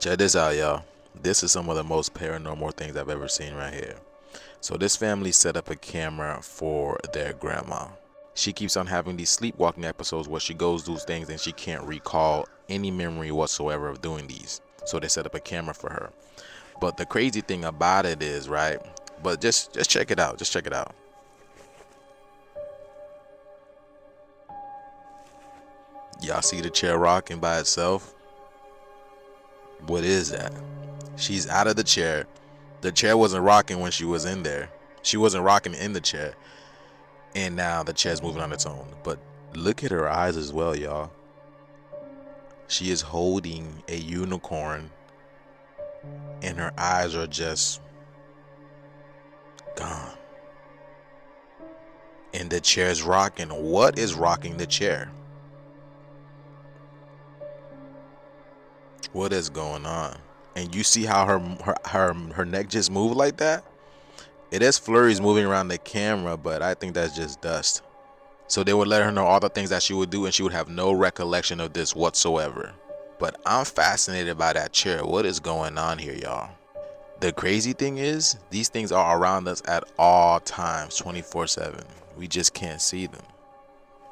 Check this out, y'all. This is some of the most paranormal things I've ever seen right here. So this family set up a camera for their grandma. She keeps on having these sleepwalking episodes where she goes through things and she can't recall any memory whatsoever of doing these. So they set up a camera for her. But the crazy thing about it is, right? But just just check it out. Just check it out. Y'all see the chair rocking by itself? What is that? She's out of the chair. The chair wasn't rocking when she was in there. She wasn't rocking in the chair. And now the chair's moving on its own. But look at her eyes as well, y'all. She is holding a unicorn. And her eyes are just gone. And the chair's rocking. What is rocking the chair? What is going on? And you see how her her her, her neck just moved like that? It is flurries moving around the camera, but I think that's just dust. So they would let her know all the things that she would do and she would have no recollection of this whatsoever. But I'm fascinated by that chair. What is going on here, y'all? The crazy thing is, these things are around us at all times, 24 7. We just can't see them.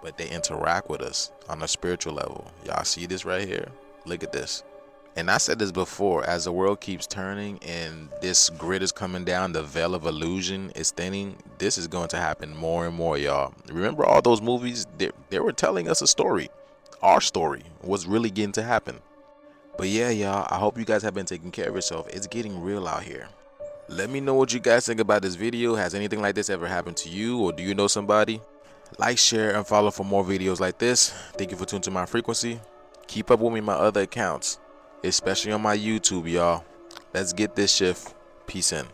But they interact with us on a spiritual level. Y'all see this right here? Look at this. And I said this before, as the world keeps turning and this grid is coming down, the veil of illusion is thinning, this is going to happen more and more, y'all. Remember all those movies? They, they were telling us a story. Our story was really getting to happen. But yeah, y'all, I hope you guys have been taking care of yourself. It's getting real out here. Let me know what you guys think about this video. Has anything like this ever happened to you or do you know somebody? Like, share, and follow for more videos like this. Thank you for tuning to my frequency. Keep up with me my other accounts especially on my YouTube, y'all. Let's get this shift. Peace in.